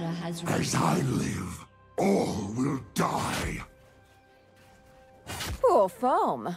summoner has As I live, all will die. Poor foam.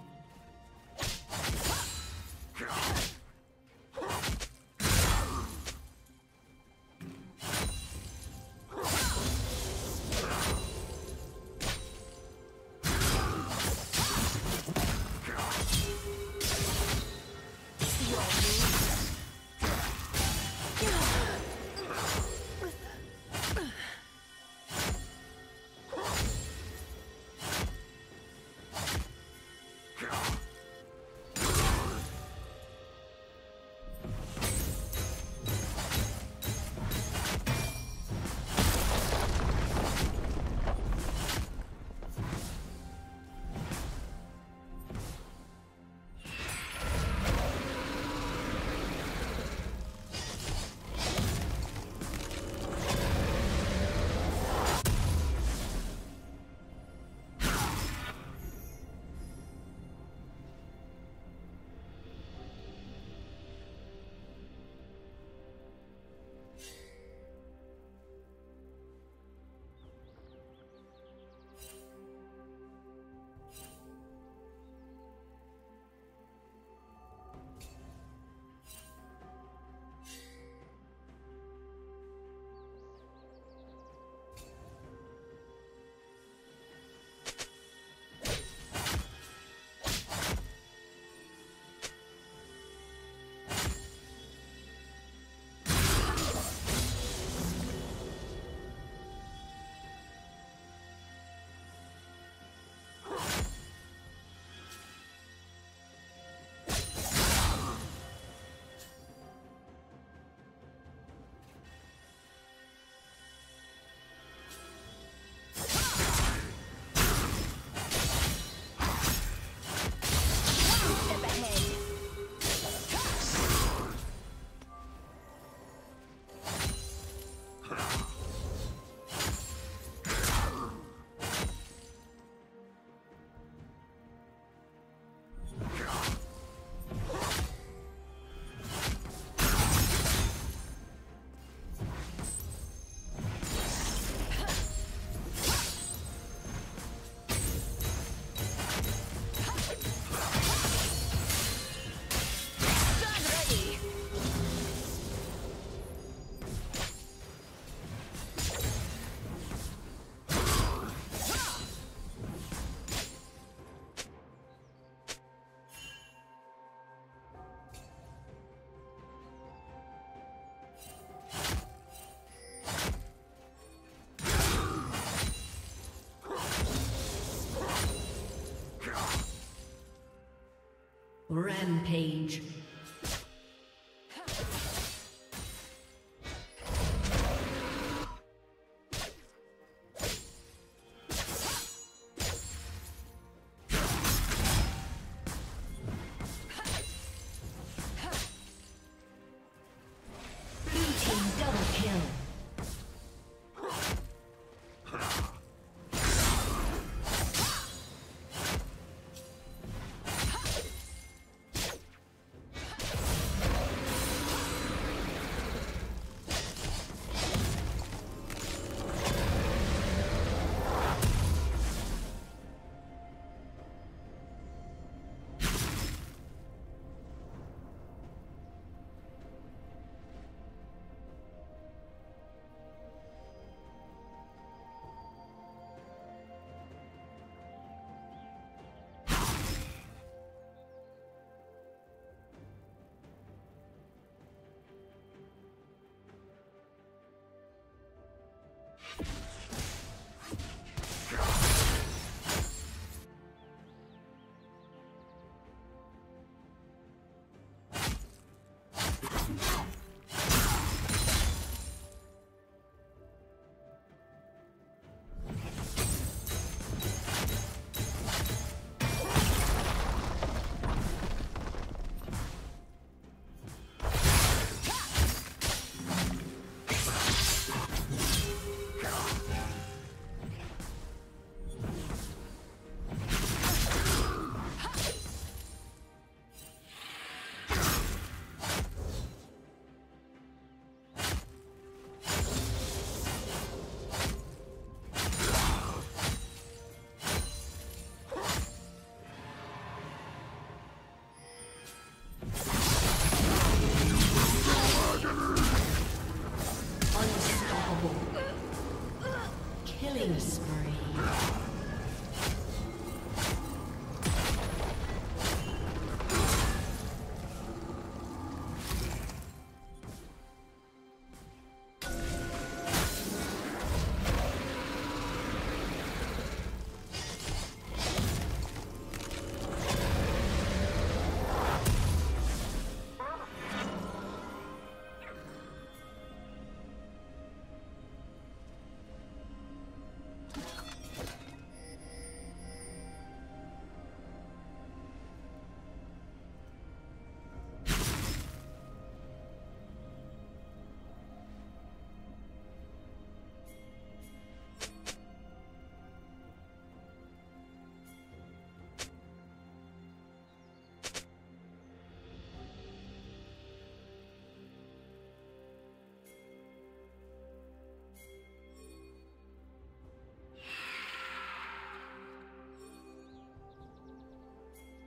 Rampage.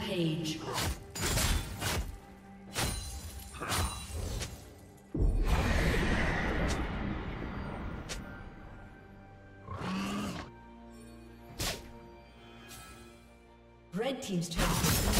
Rampage. Red Team's turret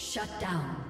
Shut down.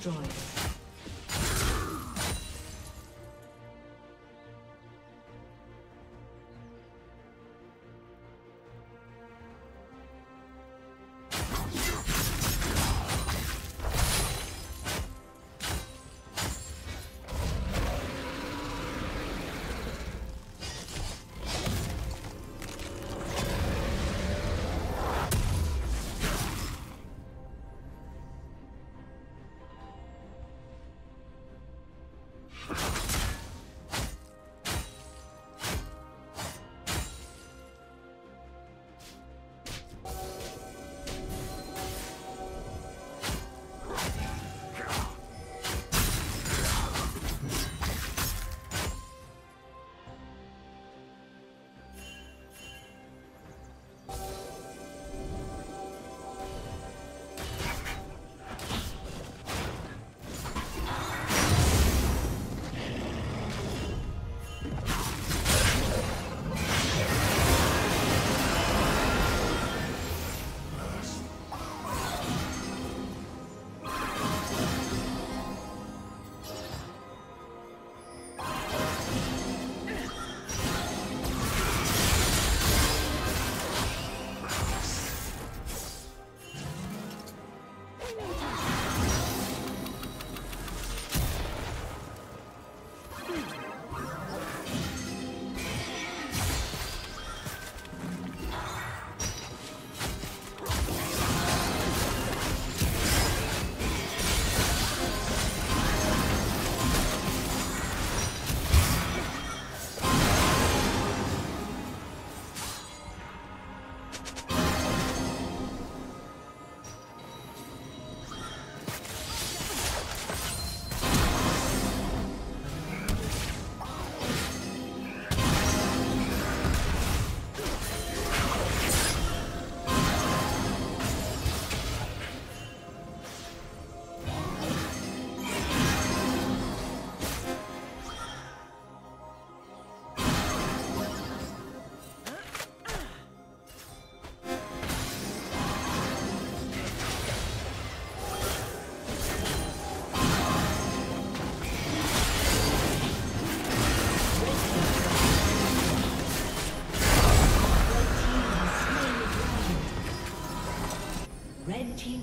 Destroyed. you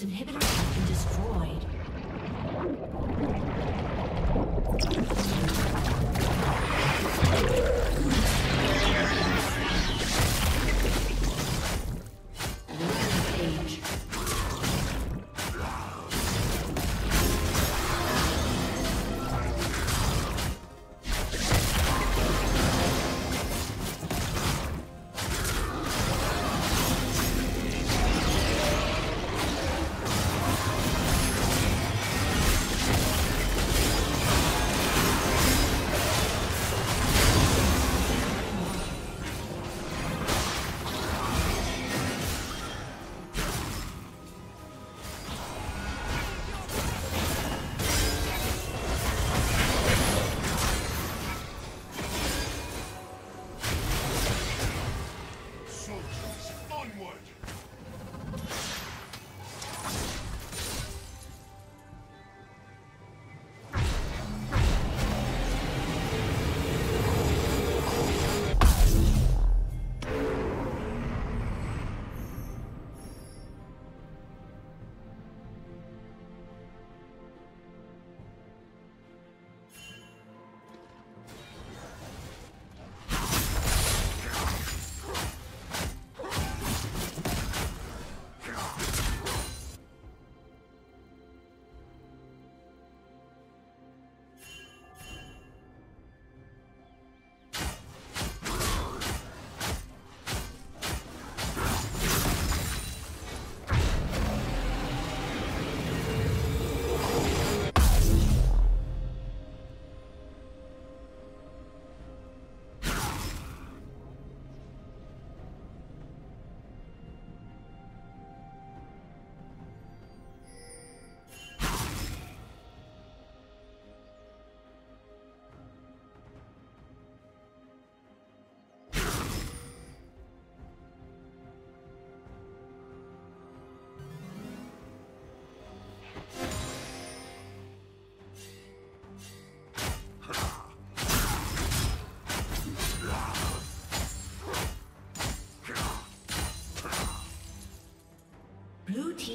Inhibitor